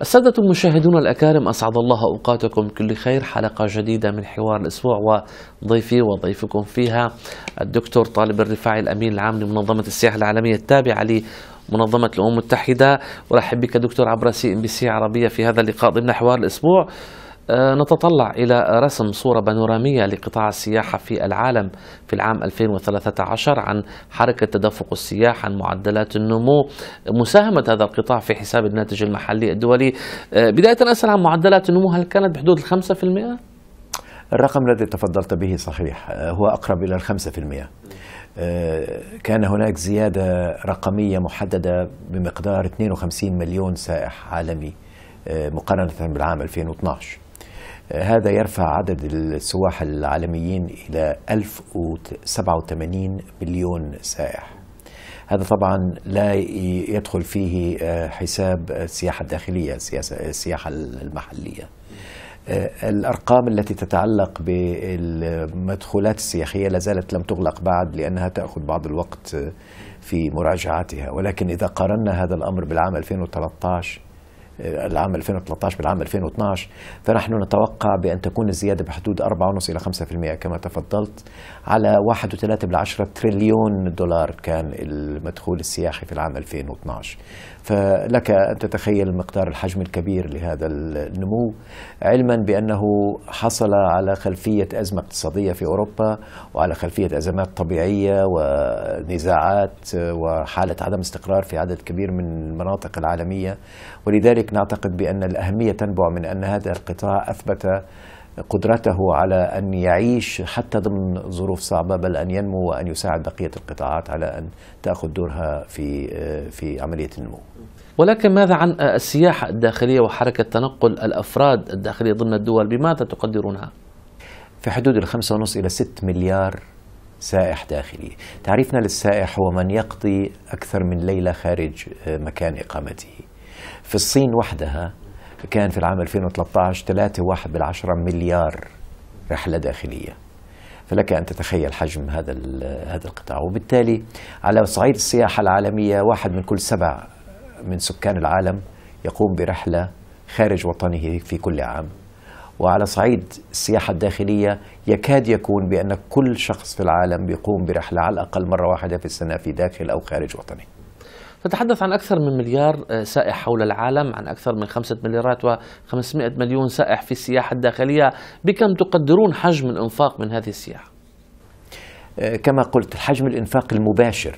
السادة المشاهدون الأكارم أسعد الله أوقاتكم. كل خير. حلقة جديدة من حوار الأسبوع وضيفي وضيفكم فيها الدكتور طالب الرفاعي الأمين العام لمنظمة السياحة العالمية التابعة لمنظمة الأمم المتحدة. أرحب بك دكتور عبر CNBC عربية في هذا اللقاء ضمن حوار الأسبوع. نتطلع إلى رسم صورة بانورامية لقطاع السياحة في العالم في العام 2013 عن حركة تدفق السياح عن معدلات النمو. مساهمة هذا القطاع في حساب الناتج المحلي الدولي. آه، بداية أسأل عن معدلات النمو هل كانت بحدود الخمسة في المئة؟ الرقم الذي تفضلت به صحيح آه، هو أقرب إلى الخمسة في المئة. كان هناك زيادة رقمية محددة بمقدار 52 مليون سائح عالمي مقارنة بالعام 2012 هذا يرفع عدد السواح العالميين إلى 1087 مليون سائح. هذا طبعا لا يدخل فيه آه، حساب السياحة الداخلية السياحة المحلية. آه، الأرقام التي تتعلق بالمدخولات السياحية لا زالت لم تغلق بعد لأنها تأخذ بعض الوقت في مراجعتها. ولكن إذا قارنا هذا الأمر بالعام 2013 العام 2013 بالعام 2012 فنحن نتوقع بأن تكون الزيادة بحدود 4.5 إلى 5% كما تفضلت على 1.3 تريليون دولار كان المدخول السياحي في العام 2012 فلك أن تتخيل مقدار الحجم الكبير لهذا النمو علما بأنه حصل على خلفية أزمة اقتصادية في أوروبا وعلى خلفية أزمات طبيعية ونزاعات وحالة عدم استقرار في عدد كبير من المناطق العالمية. ولذلك نعتقد بأن الأهمية تنبع من أن هذا القطاع أثبت قدرته على أن يعيش حتى ضمن ظروف صعبة بل أن ينمو وأن يساعد بقية القطاعات على أن تأخذ دورها في في عملية النمو. ولكن ماذا عن السياحة الداخلية وحركة تنقل الأفراد الداخلية ضمن الدول؟ بماذا تقدرونها؟ في حدود الخمسة ونص إلى ست مليار سائح داخلي. تعريفنا للسائح هو من يقضي أكثر من ليلة خارج مكان إقامته. في الصين وحدها كان في العام 2013 3.1 بالعشرة مليار رحلة داخلية. فلك أن تتخيل حجم هذا هذا القطاع. وبالتالي على صعيد السياحة العالمية واحد من كل سبع من سكان العالم يقوم برحلة خارج وطنه في كل عام. وعلى صعيد السياحة الداخلية يكاد يكون بأن كل شخص في العالم بيقوم برحلة على الأقل مرة واحدة في السنة في داخل أو خارج وطنه. تتحدث عن أكثر من مليار آه، سائح حول العالم عن أكثر من خمسة مليارات و500 مليون سائح في السياحة الداخلية. بكم تقدرون حجم الإنفاق من هذه السياحة؟ آه، كما قلت حجم الإنفاق المباشر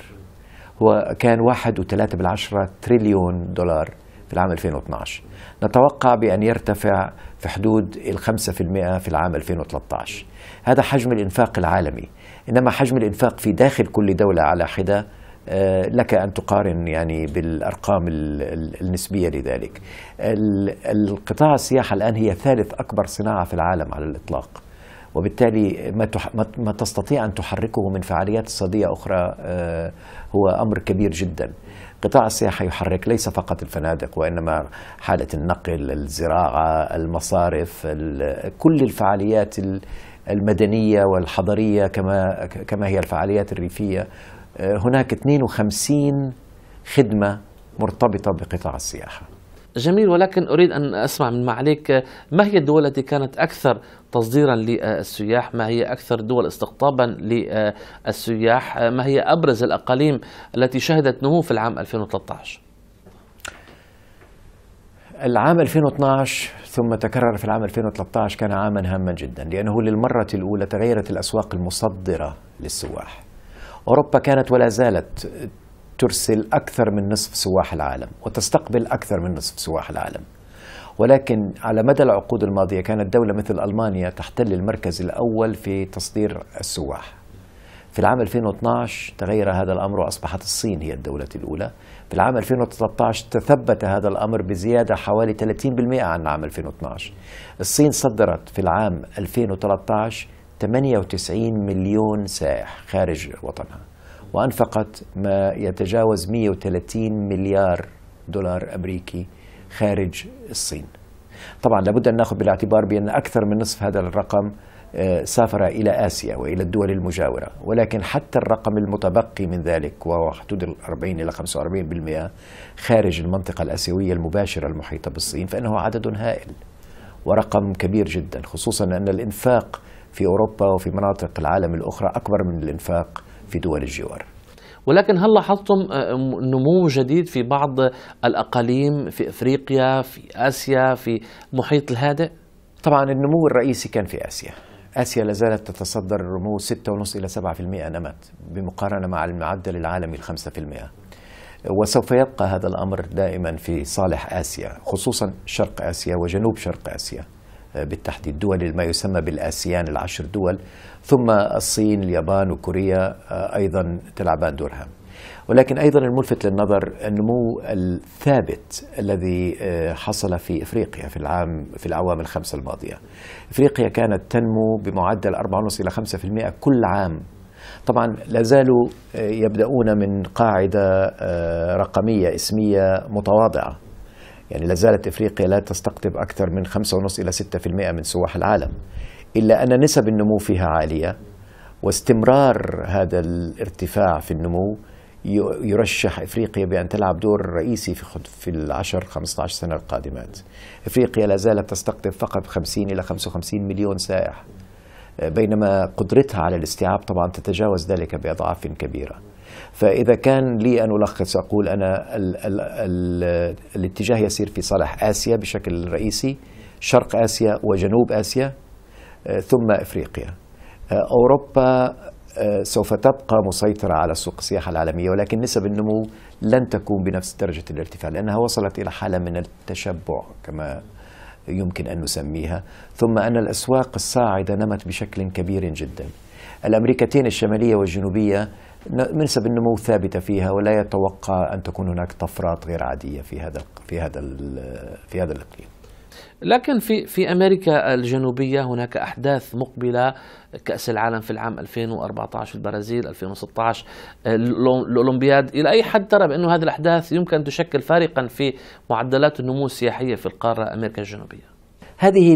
هو كان واحد وثلاثة بالعشرة تريليون دولار في العام 2012 نتوقع بأن يرتفع في حدود الخمسة في المئة في العام 2013 هذا حجم الإنفاق العالمي. إنما حجم الإنفاق في داخل كل دولة على حدة لك أن تقارن يعني بالأرقام النسبية لذلك. القطاع السياحة الآن هي ثالث أكبر صناعة في العالم على الإطلاق وبالتالي ما, ما تستطيع أن تحركه من فعاليات اقتصادية أخرى آه، هو أمر كبير جدا. قطاع السياحة يحرك ليس فقط الفنادق وإنما حالة النقل الزراعة المصارف كل الفعاليات المدنية والحضرية كما كما هي الفعاليات الريفية. آه، هناك 52 خدمة مرتبطة بقطاع السياحة. جميل ولكن أريد أن أسمع من معاليك ما هي الدول التي كانت أكثر تصديرا للسياح؟ ما هي أكثر الدول استقطابا للسياح؟ ما هي أبرز الأقاليم التي شهدت نمو في العام 2013 العام 2012 ثم تكرر في العام 2013 كان عاما هاما جدا لأنه للمرة الأولى تغيرت الأسواق المصدرة للسواح. أوروبا كانت ولا زالت ترسل أكثر من نصف سواح العالم وتستقبل أكثر من نصف سواح العالم. ولكن على مدى العقود الماضية كانت دولة مثل ألمانيا تحتل المركز الأول في تصدير السواح. في العام 2012 تغير هذا الأمر وأصبحت الصين هي الدولة الأولى. في العام 2013 تثبت هذا الأمر بزيادة حوالي 30% عن عام 2012 الصين صدرت في العام 2013 98 مليون سائح خارج وطنها وأنفقت ما يتجاوز 130 مليار دولار أمريكي خارج الصين. طبعا لابد أن نأخذ بالاعتبار بأن أكثر من نصف هذا الرقم آه، سافر إلى آسيا وإلى الدول المجاورة ولكن حتى الرقم المتبقي من ذلك وهو حدود ال 40 إلى 45% خارج المنطقة الآسيوية المباشرة المحيطة بالصين فإنه عدد هائل ورقم كبير جدا خصوصا أن الإنفاق في أوروبا وفي مناطق العالم الأخرى أكبر من الإنفاق في دول الجوار. ولكن هل لاحظتم آه، نمو جديد في بعض الأقاليم في أفريقيا في آسيا في محيط الهادئ؟ طبعا النمو الرئيسي كان في آسيا. آسيا لا زالت تتصدر النمو 6.5 إلى 7% نمت بمقارنة مع المعدل العالمي ال 5% وسوف يبقى هذا الأمر دائما في صالح آسيا خصوصا شرق آسيا وجنوب شرق آسيا. بالتحديد دول ما يسمى بالآسيان العشر دول ثم الصين اليابان وكوريا آه، أيضا تلعبان دور هام ولكن أيضا الملفت للنظر النمو الثابت الذي آه، حصل في إفريقيا في العام في الاعوام الخمسة الماضية. إفريقيا كانت تنمو بمعدل 4.5 إلى 5% كل عام. طبعا لا زالوا آه، يبدأون من قاعدة آه، رقمية اسمية متواضعة. يعني لا زالت إفريقيا لا تستقطب أكثر من 5.5 إلى 6% من سواح العالم. إلا أن نسب النمو فيها عالية واستمرار هذا الارتفاع في النمو يرشح إفريقيا بأن تلعب دور رئيسي في في العشر 15 سنة القادمات. إفريقيا لا زالت تستقطب فقط 50 إلى 55 مليون سائح بينما قدرتها على الاستيعاب طبعا تتجاوز ذلك بأضعاف كبيرة. فإذا كان لي أن ألخص أقول أنا ال ال ال الاتجاه يسير في صالح آسيا بشكل رئيسي، شرق آسيا وجنوب آسيا ثم إفريقيا. أوروبا آه، سوف تبقى مسيطرة على سوق السياحة العالمية ولكن نسب النمو لن تكون بنفس درجة الارتفاع لأنها وصلت إلى حالة من التشبع كما يمكن أن نسميها ثم أن الأسواق الصاعدة نمت بشكل كبير جدا الأمريكتين الشمالية والجنوبية نسب النمو ثابتة فيها ولا يتوقع أن تكون هناك طفرات غير عادية في هذا في هذا في هذا الإقليم. لكن في في أمريكا الجنوبية هناك أحداث مقبلة كأس العالم في العام 2014 البرازيل 2016 الأولمبياد. إلى أي حد ترى بانه هذه الأحداث يمكن أن تشكل فارقا في معدلات النمو السياحية في القارة أمريكا الجنوبية؟ هذه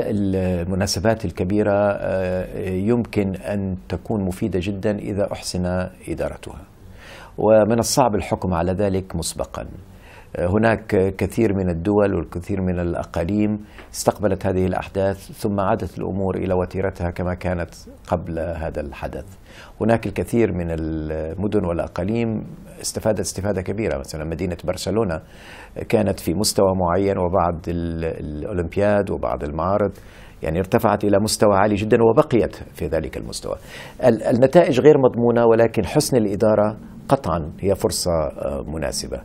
المناسبات الكبيرة آه، يمكن أن تكون مفيدة جدا إذا أحسن إدارتها. ومن الصعب الحكم على ذلك مسبقا. هناك كثير من الدول والكثير من الأقاليم استقبلت هذه الأحداث ثم عادت الأمور إلى وتيرتها كما كانت قبل هذا الحدث. هناك الكثير من المدن والأقاليم استفادت استفادة كبيرة. مثلا مدينة برشلونة كانت في مستوى معين وبعد الأولمبياد وبعد المعارض يعني ارتفعت إلى مستوى عالي جدا وبقيت في ذلك المستوى. النتائج غير مضمونة ولكن حسن الإدارة قطعا هي فرصة آه، مناسبة.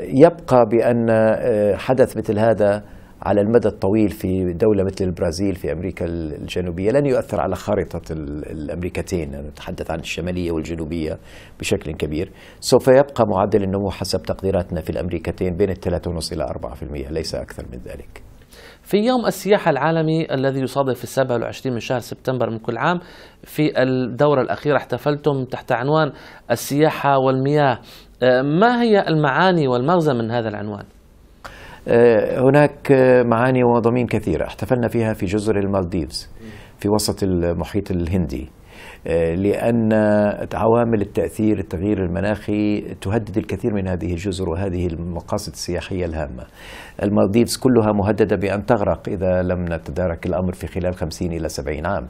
يبقى بأن آه، حدث مثل هذا على المدى الطويل في دولة مثل البرازيل في أمريكا الجنوبية لن يؤثر على خارطة الأمريكتين. نتحدث عن الشمالية والجنوبية بشكل كبير. سوف يبقى معدل النمو حسب تقديراتنا في الأمريكتين بين 3.5 إلى 4% ليس أكثر من ذلك. في يوم السياحة العالمي الذي يصادف السابع والعشرين من شهر سبتمبر من كل عام في الدورة الأخيرة احتفلتم تحت عنوان السياحة والمياه. آه، ما هي المعاني والمغزى من هذا العنوان؟ آه، هناك معاني ومضامين كثيرة. احتفلنا فيها في جزر المالديفز في وسط المحيط الهندي آه، لأن عوامل التأثير التغيير المناخي تهدد الكثير من هذه الجزر وهذه المقاصد السياحية الهامة. المالديفز كلها مهددة بأن تغرق إذا لم نتدارك الأمر في خلال 50 إلى 70 عام.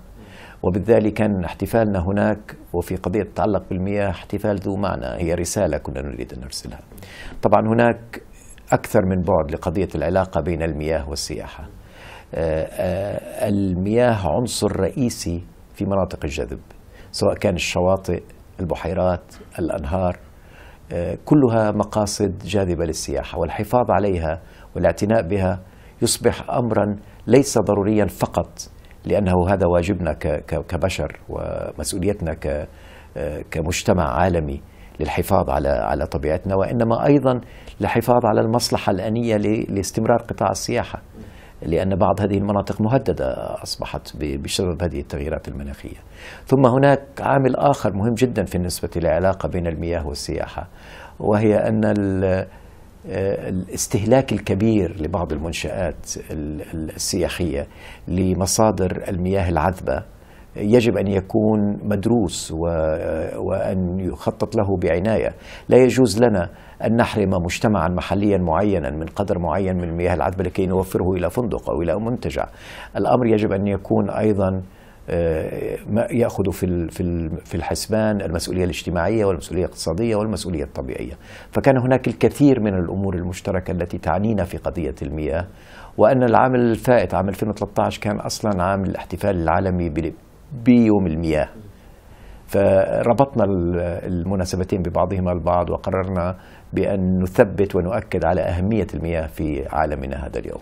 وبالتالي كان احتفالنا هناك وفي قضية تتعلق بالمياه احتفال ذو معنى هي رسالة كنا نريد أن نرسلها. طبعا هناك أكثر من بعد لقضية العلاقة بين المياه والسياحة. آه، آه، المياه عنصر رئيسي في مناطق الجذب سواء كان الشواطئ البحيرات الأنهار آه، كلها مقاصد جاذبة للسياحة والحفاظ عليها والاعتناء بها يصبح أمرا ليس ضروريا فقط لأنه هذا واجبنا كبشر ومسؤوليتنا كمجتمع عالمي للحفاظ على على طبيعتنا وإنما أيضا للحفاظ على المصلحة الأنية لاستمرار قطاع السياحة لأن بعض هذه المناطق مهددة أصبحت بسبب هذه التغييرات المناخية. ثم هناك عامل آخر مهم جدا في النسبة للعلاقة بين المياه والسياحة وهي أن الاستهلاك الكبير لبعض المنشآت ال- ال- السياحية لمصادر المياه العذبة يجب أن يكون مدروس وأن يخطط له بعناية. لا يجوز لنا أن نحرم مجتمعا محليا معينا من قدر معين من المياه العذبة لكي نوفره إلى فندق أو إلى منتجع. الأمر يجب أن يكون أيضا آه، ما يأخذ في في ال- في الحسبان المسؤولية الاجتماعية والمسؤولية الاقتصادية والمسؤولية الطبيعية، فكان هناك الكثير من الأمور المشتركة التي تعنينا في قضية المياه، وأن العام الفائت عام 2013 كان أصلا عام الاحتفال العالمي بيوم المياه. فربطنا ال- المناسبتين ببعضهما البعض وقررنا بأن نثبت ونؤكد على أهمية المياه في عالمنا هذا اليوم.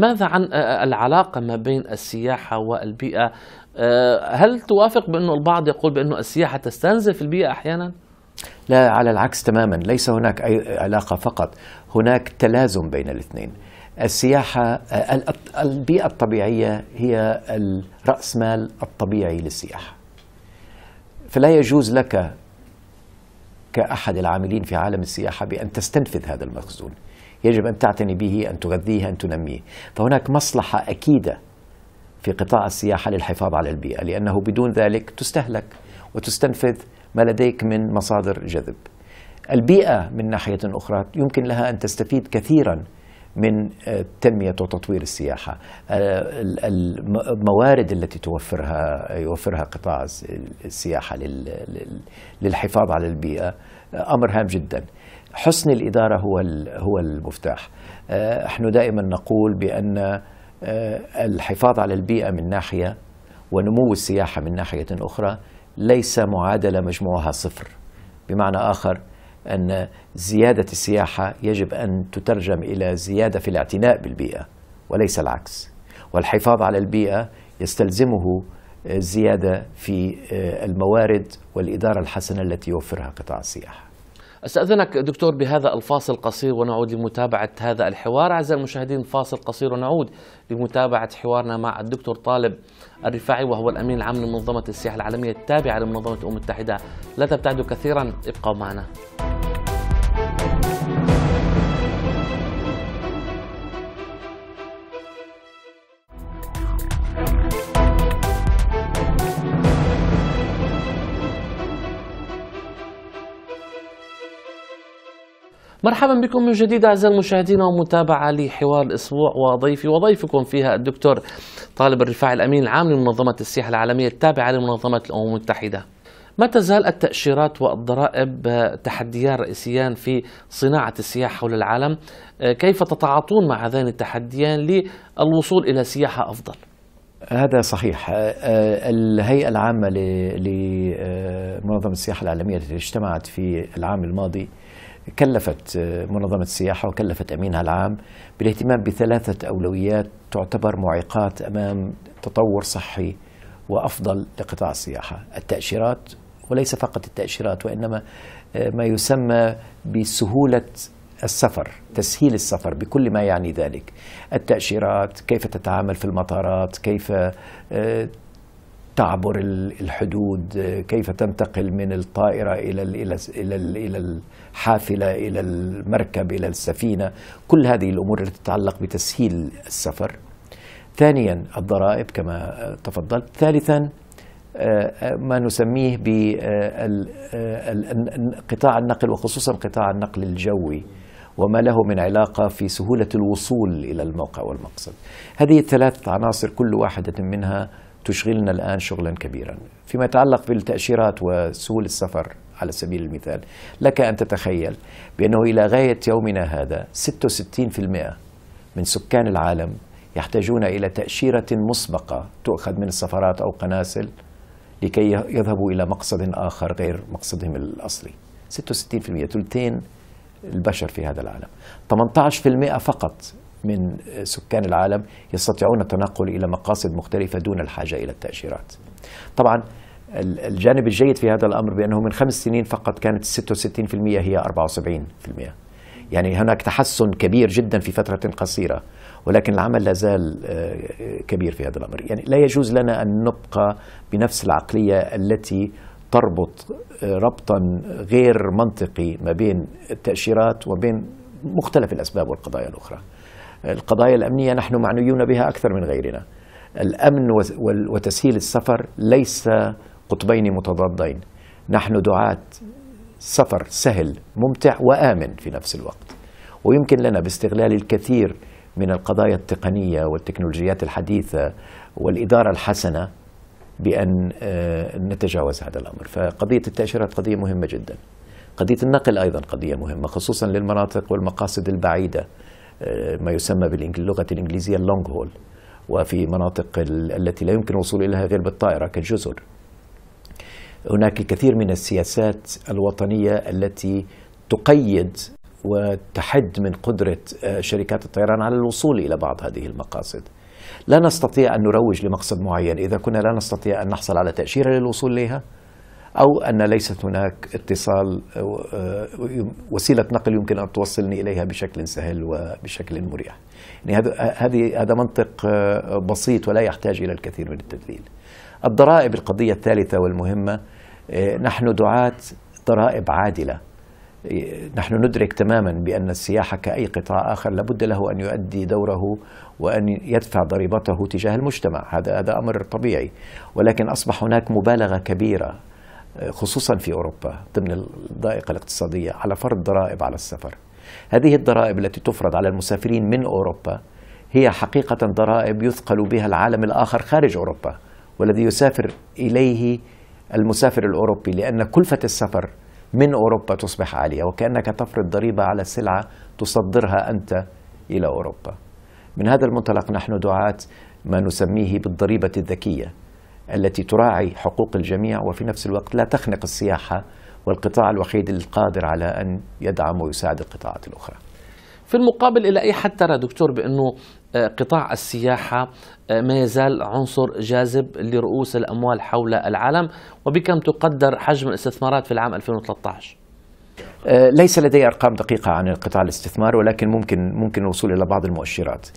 ماذا عن آه، العلاقة ما بين السياحة والبيئة؟ آه، هل توافق بأنه البعض يقول بأنه السياحة تستنزف البيئة أحيانا؟ لا على العكس تماما. ليس هناك أي علاقة فقط. هناك تلازم بين الاثنين. السياحة ال- البيئة الطبيعية هي الرأس مال الطبيعي للسياحة. فلا يجوز لك كأحد العاملين في عالم السياحة بأن تستنفذ هذا المخزون. يجب أن تعتني به أن تغذيه أن تنميه. فهناك مصلحة أكيدة في قطاع السياحة للحفاظ على البيئة لأنه بدون ذلك تستهلك وتستنفذ ما لديك من مصادر جذب. البيئة من ناحية أخرى يمكن لها أن تستفيد كثيرا من آه، تنمية وتطوير السياحة. آه، ال- الم- الموارد التي توفرها يوفرها قطاع الس- السياحة لل- لل- للحفاظ على البيئة آه، أمر هام جدا. حسن الإدارة هو هو المفتاح. آه، نحن دائما نقول بأن آه، الحفاظ على البيئة من ناحية ونمو السياحة من ناحية أخرى ليس معادلة مجموعها صفر. بمعنى آخر أن زيادة السياحة يجب أن تترجم إلى زيادة في الاعتناء بالبيئة وليس العكس. والحفاظ على البيئة يستلزمه آه، زيادة في الموارد والإدارة الحسنة التي يوفرها قطاع السياحة. أستأذنك دكتور بهذا الفاصل قصير ونعود لمتابعة هذا الحوار. أعزائي المشاهدين فاصل قصير ونعود لمتابعة حوارنا مع الدكتور طالب الرفاعي وهو الأمين العام لمنظمة السياحة العالمية التابعة لمنظمة الأمم المتحدة لا تبتعدوا كثيرا ابقوا معنا. مرحبا بكم من جديد أعزائي المشاهدين ومتابعة لحوار الأسبوع وضيفي وضيفكم فيها الدكتور طالب الرفاعي الأمين العام لمنظمة السياحة العالمية التابعة لمنظمة الأمم المتحدة. ما تزال التأشيرات والضرائب آه، تحديان رئيسيان في صناعة السياحة حول العالم، آه، كيف تتعاطون مع هذين التحديان للوصول إلى سياحة أفضل؟ هذا صحيح آه، الهيئة العامة لمنظمة السياحة العالمية التي اجتمعت في العام الماضي كلفت آه، منظمة السياحة وكلفت أمينها العام بالاهتمام بثلاثة أولويات تعتبر معيقات أمام تطور صحي وأفضل لقطاع السياحة. التأشيرات وليس فقط التأشيرات وإنما آه، ما يسمى بسهولة السفر تسهيل السفر بكل ما يعني ذلك. التأشيرات كيف تتعامل في المطارات كيف آه، تعبر ال- الحدود كيف تنتقل من الطائرة إلى إلى إلى إلى الحافلة إلى المركب إلى السفينة. كل هذه الأمور التي تتعلق بتسهيل السفر. ثانيا الضرائب كما آه، تفضلت ثالثا آه، آه، ما نسميه بقطاع النقل وخصوصا قطاع النقل الجوي وما له من علاقة في سهولة الوصول إلى الموقع والمقصد. هذه الثلاث عناصر كل واحدة منها تشغلنا الآن شغلا كبيرا. فيما يتعلق بالتأشيرات وسهول السفر على سبيل المثال. لك أن تتخيل بأنه إلى غاية يومنا هذا 66% من سكان العالم يحتاجون إلى تأشيرة مسبقة تؤخذ من السفارات أو قناصل لكي يذهبوا إلى مقصد آخر غير مقصدهم الأصلي. 66% ثلثين البشر في هذا العالم. 18% فقط من سكان العالم يستطيعون التنقل إلى مقاصد مختلفة دون الحاجة إلى التأشيرات. طبعا الجانب الجيد في هذا الأمر بأنه من خمس سنين فقط كانت 66% هي 74% يعني هناك تحسن كبير جدا في فترة قصيرة ولكن العمل لا زال آه، كبير في هذا الأمر. يعني لا يجوز لنا أن نبقى بنفس العقلية التي تربط ربطا غير منطقي ما بين التأشيرات وبين مختلف الأسباب والقضايا الأخرى. القضايا الأمنية نحن معنيون بها أكثر من غيرنا. الأمن وتسهيل السفر ليس قطبين متضادين. نحن دعاة سفر سهل ممتع وآمن في نفس الوقت. ويمكن لنا باستغلال الكثير من القضايا التقنية والتكنولوجيات الحديثة والإدارة الحسنة بأن آه، نتجاوز هذا الأمر. فقضية التأشيرات قضية مهمة جدا. قضية النقل أيضا قضية مهمة خصوصا للمناطق والمقاصد البعيدة آه، ما يسمى باللغة الإنجليزية اللونج هول وفي مناطق التي لا يمكن الوصول إليها غير بالطائرة كالجزر. هناك الكثير من السياسات الوطنية التي تقيد وتحد من قدرة آه، شركات الطيران على الوصول إلى بعض هذه المقاصد. لا نستطيع أن نروج لمقصد معين. إذا كنا لا نستطيع أن نحصل على تأشيرة للوصول إليها أو أن ليست هناك اتصال آه، وسيلة نقل يمكن أن توصلني إليها بشكل سهل وبشكل مريح. يعني هذا هذه هذا منطق آه، بسيط ولا يحتاج إلى الكثير من التدليل. الضرائب القضية الثالثة والمهمة نحن دعاة ضرائب عادلة. نحن ندرك تماما بأن السياحة كأي قطاع آخر لابد له أن يؤدي دوره وأن يدفع ضريبته تجاه المجتمع. هذا هذا أمر طبيعي. ولكن أصبح هناك مبالغة كبيرة خصوصا في أوروبا ضمن الضائقة الاقتصادية على فرض ضرائب على السفر. هذه الضرائب التي تفرض على المسافرين من أوروبا هي حقيقة ضرائب يثقل بها العالم الآخر خارج أوروبا والذي يسافر إليه المسافر الأوروبي لأن كلفة السفر من أوروبا تصبح عالية وكأنك تفرض ضريبة على سلعة تصدرها أنت إلى أوروبا. من هذا المنطلق نحن دعاة ما نسميه بالضريبة الذكية التي تراعي حقوق الجميع وفي نفس الوقت لا تخنق السياحة والقطاع الوحيد القادر على أن يدعم ويساعد القطاعات الأخرى. في المقابل إلى أي حد ترى دكتور بأنه آه، قطاع السياحة آه، ما يزال عنصر جاذب لرؤوس الأموال حول العالم وبكم تقدر حجم الاستثمارات في العام 2013 آه، ليس لدي أرقام دقيقة عن قطاع الاستثمار ولكن ممكن ممكن الوصول إلى بعض المؤشرات.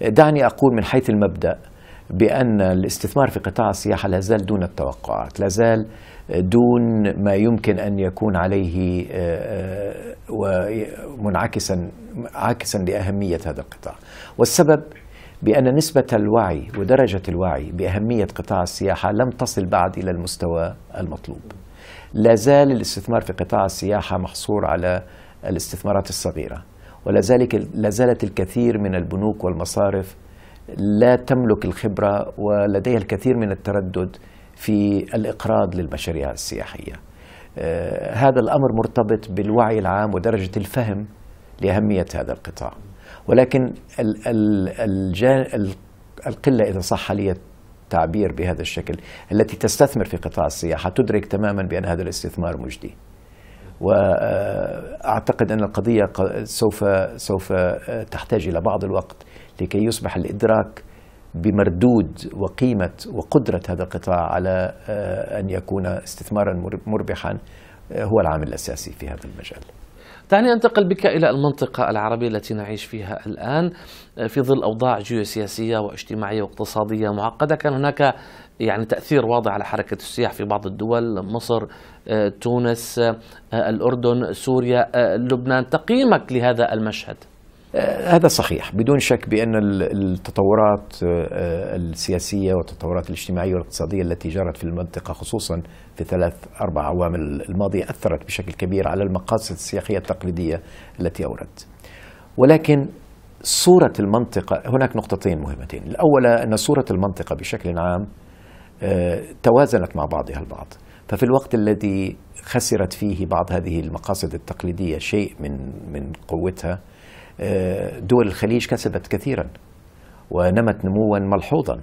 دعني أقول من حيث المبدأ بأن الاستثمار في قطاع السياحة لا زال دون التوقعات، لا زال دون ما يمكن أن يكون عليه ومنعكسا عاكسا لأهمية هذا القطاع. والسبب بأن نسبة الوعي ودرجة الوعي بأهمية قطاع السياحة لم تصل بعد إلى المستوى المطلوب لا زال الاستثمار في قطاع السياحة محصور على الاستثمارات الصغيرة ولا لا زالت الكثير من البنوك والمصارف لا تملك الخبرة ولديها الكثير من التردد في الإقراض للمشاريع السياحية. آه هذا الأمر مرتبط بالوعي العام ودرجة الفهم لأهمية هذا القطاع. ولكن ال ال القلة إذا صح لي التعبير بهذا الشكل التي تستثمر في قطاع السياحة تدرك تماما بأن هذا الاستثمار مجدي. وأعتقد أن القضية سوف سوف تحتاج إلى بعض الوقت لكي يصبح الإدراك بمردود وقيمة وقدرة هذا القطاع على أن يكون استثمارا مربحا هو العامل الأساسي في هذا المجال. دعني أنتقل بك إلى المنطقة العربية التي نعيش فيها الآن في ظل أوضاع جيوسياسية واجتماعية واقتصادية معقدة. كان هناك يعني تأثير واضح على حركة السياح في بعض الدول مصر تونس الأردن سوريا لبنان. تقييمك لهذا المشهد؟ هذا صحيح بدون شك بأن التطورات آه، السياسية والتطورات الاجتماعية والاقتصادية التي جرت في المنطقة خصوصا في ثلاث أربع أعوام الماضية أثرت بشكل كبير على المقاصد السياحية التقليدية التي أوردت. ولكن صورة المنطقة هناك نقطتين مهمتين. الأولى أن صورة المنطقة بشكل عام آه، توازنت مع بعضها البعض. ففي الوقت الذي خسرت فيه بعض هذه المقاصد التقليدية شيء من من قوتها آه، دول الخليج كسبت كثيرا ونمت نموا ملحوظا.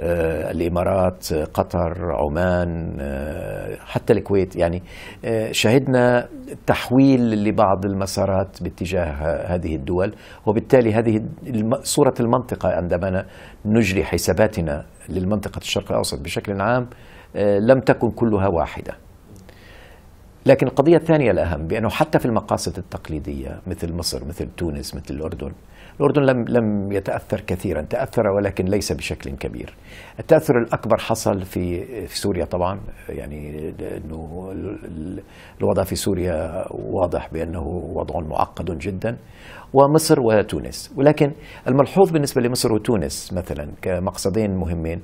آه، الإمارات قطر عمان آه، حتى الكويت. يعني شهدنا تحويل لبعض المسارات باتجاه هذه الدول وبالتالي هذه صورة المنطقة عندما نجري حساباتنا للمنطقة الشرق الأوسط بشكل عام لم تكن كلها واحدة. لكن القضية الثانية الأهم بأنه حتى في المقاصد التقليدية مثل مصر مثل تونس مثل الأردن الأردن لم لم يتأثر كثيرا تأثر ولكن ليس بشكل كبير. التأثر الأكبر حصل في في سوريا طبعا يعني أنه الوضع في سوريا واضح بأنه وضع معقد جدا ومصر وتونس. ولكن الملحوظ بالنسبة لمصر وتونس مثلا كمقصدين مهمين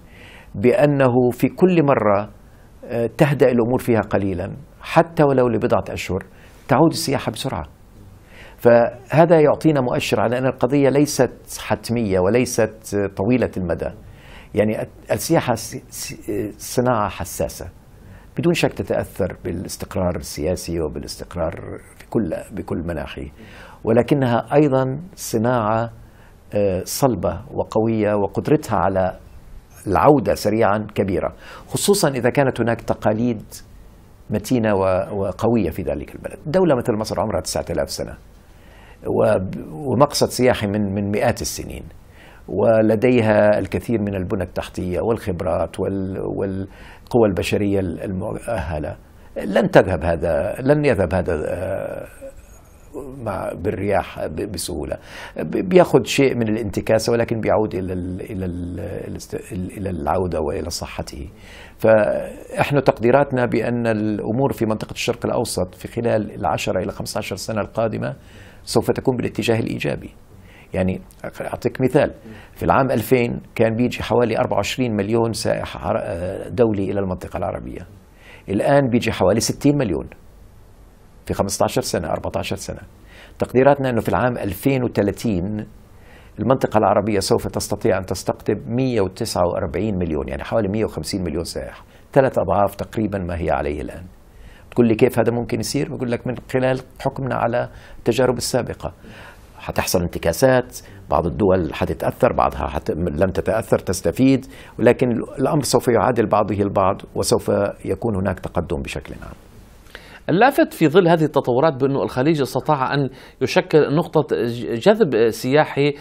بأنه في كل مرة تهدأ الأمور فيها قليلا حتى ولو لبضعة أشهر تعود السياحة بسرعة. فهذا يعطينا مؤشر على أن القضية ليست حتمية وليست طويلة المدى. يعني السياحة صناعة حساسة بدون شك تتأثر بالاستقرار السياسي وبالاستقرار في كل بكل مناحيه ولكنها أيضا صناعة آه، صلبة وقوية وقدرتها على العودة سريعا كبيرة خصوصا إذا كانت هناك تقاليد متينة وقوية في ذلك البلد. دولة مثل مصر عمرها 9000 سنة ومقصد سياحي من من مئات السنين ولديها الكثير من البنى التحتية والخبرات والقوى البشرية المؤهلة. لن تذهب هذا لن يذهب هذا آه، مع بالرياح بسهولة. بياخذ شيء من الانتكاسة ولكن بيعود إلى ال إلى ال إلى العودة وإلى صحته. فإحنا تقديراتنا بأن الأمور في منطقة الشرق الأوسط في خلال العشرة إلى 15 سنة القادمة سوف تكون بالاتجاه الإيجابي. يعني أعطيك مثال. في العام 2000 كان بيجي حوالي 24 مليون سائح دولي إلى المنطقة العربية. الآن بيجي حوالي 60 مليون. في 15 سنة 14 سنة. تقديراتنا أنه في العام 2030 المنطقة العربية سوف تستطيع أن تستقطب 149 مليون يعني حوالي 150 مليون سائح. ثلاث أضعاف تقريبا ما هي عليه الآن. تقول لي كيف هذا ممكن يصير؟ بقول لك من خلال حكمنا على التجارب السابقة. حتحصل انتكاسات بعض الدول حتتأثر بعضها حت... لم تتأثر تستفيد ولكن الأمر سوف يعادل بعضه البعض وسوف يكون هناك تقدم بشكل عام. اللافت في ظل هذه التطورات بأنه الخليج استطاع أن يشكل نقطة جذب سياحي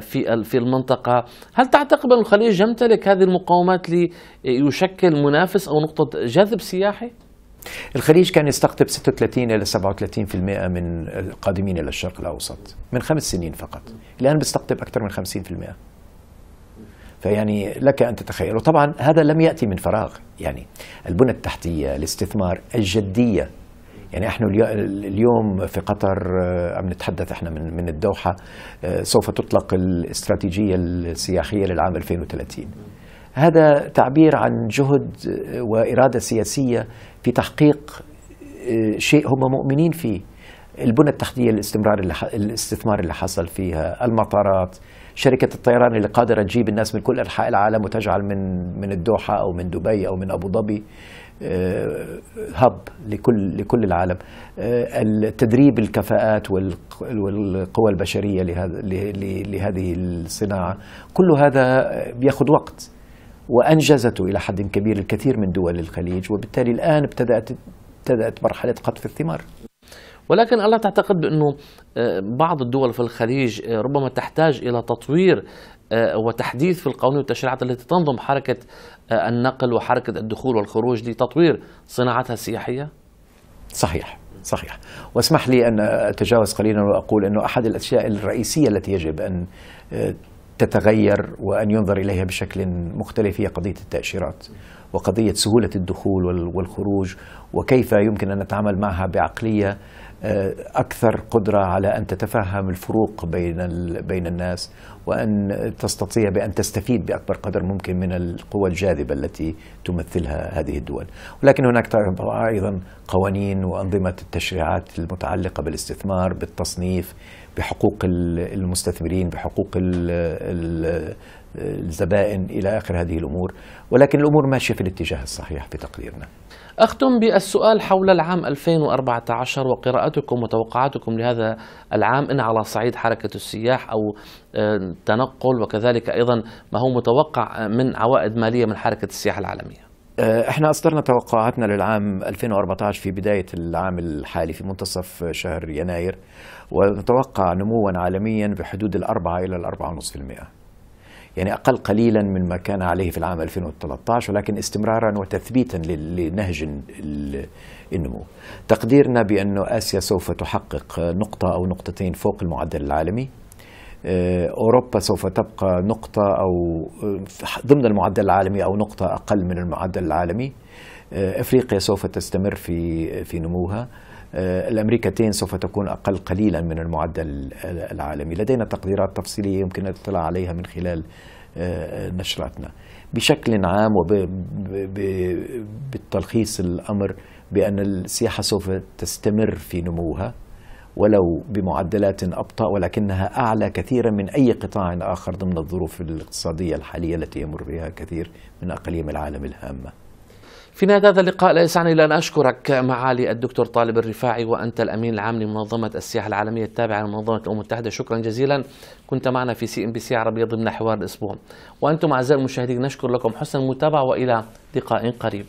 في في المنطقة. هل تعتقد أن الخليج يمتلك هذه المقومات ليشكل منافس أو نقطة جذب سياحي؟ الخليج كان يستقطب 36 إلى 37% من القادمين إلى الشرق الأوسط من خمس سنين فقط. الآن بيستقطب أكثر من 50% فيعني لك أن تتخيل. وطبعا هذا لم يأتي من فراغ. يعني البنى التحتية الاستثمار الجدية. يعني إحنا اليوم في قطر آه، عم نتحدث إحنا من من الدوحة آه، سوف تطلق الاستراتيجية السياحية للعام 2030 هذا تعبير عن جهد وإرادة سياسية في تحقيق آه، شيء هم مؤمنين فيه. البنى التحتية الاستمرار اللي الاستثمار اللي حصل فيها المطارات شركة الطيران اللي قادرة تجيب الناس من كل أنحاء العالم وتجعل من من الدوحة أو من دبي أو من أبو ظبي هب آه، لكل لكل العالم. آه، التدريب الكفاءات والقوى البشرية لهذه الصناعة كل هذا بياخذ وقت وأنجزته إلى حد كبير الكثير من دول الخليج وبالتالي الآن ابتدأت ابتدأت مرحلة قطف الثمار. ولكن ألا تعتقد بأنه آه، بعض الدول في الخليج آه، ربما تحتاج إلى تطوير آه، وتحديث في القوانين والتشريعات التي تنظم حركة النقل وحركة الدخول والخروج لتطوير صناعتها السياحية؟ صحيح صحيح واسمح لي أن أتجاوز قليلا وأقول أنه أحد الأشياء الرئيسية التي يجب أن تتغير وأن ينظر إليها بشكل مختلف هي قضية التأشيرات وقضية سهولة الدخول والخروج وكيف يمكن أن نتعامل معها بعقلية آه، أكثر قدرة على أن تتفهم الفروق بين بين الناس وأن تستطيع بأن تستفيد بأكبر قدر ممكن من القوى الجاذبة التي تمثلها هذه الدول. ولكن هناك أيضا قوانين وأنظمة التشريعات المتعلقة بالاستثمار بالتصنيف بحقوق المستثمرين بحقوق الزبائن إلى آخر هذه الأمور. ولكن الأمور ماشية في الاتجاه الصحيح في تقديرنا. أختم بالسؤال حول العام 2014 وقراءتكم وتوقعاتكم لهذا العام إن على صعيد حركة السياح أو آه، تنقل وكذلك أيضا ما هو متوقع من عوائد مالية من حركة السياحة العالمية. آه، إحنا أصدرنا توقعاتنا للعام 2014 في بداية العام الحالي في منتصف شهر يناير ونتوقع نموا عالميا بحدود الأربعة إلى الأربعة ونصف المئة. يعني أقل قليلا مما كان عليه في العام 2013 ولكن استمرارا وتثبيتا لنهج النمو. تقديرنا بأن آسيا سوف تحقق نقطة أو نقطتين فوق المعدل العالمي. آه، أوروبا سوف تبقى نقطة أو آه، ضمن المعدل العالمي أو نقطة أقل من المعدل العالمي. آه، أفريقيا سوف تستمر في في نموها. الأمريكتين سوف تكون أقل قليلا من المعدل العالمي. لدينا تقديرات تفصيلية يمكن الاطلاع عليها من خلال آه، نشراتنا بشكل عام وبالتلخيص الأمر بأن السياحة سوف تستمر في نموها ولو بمعدلات أبطأ ولكنها أعلى كثيرا من أي قطاع آخر ضمن الظروف الاقتصادية الحالية التي يمر بها كثير من أقاليم العالم الهامة. في نهاية هذا اللقاء لا يسعني إلا أن أشكرك معالي الدكتور طالب الرفاعي وأنت الأمين العام لمنظمة السياحة العالمية التابعة لمنظمة الأمم المتحدة شكرا جزيلا. كنت معنا في CNBC عربية ضمن حوار الأسبوع. وأنتم أعزائي المشاهدين نشكر لكم حسن المتابعة وإلى لقاء قريب.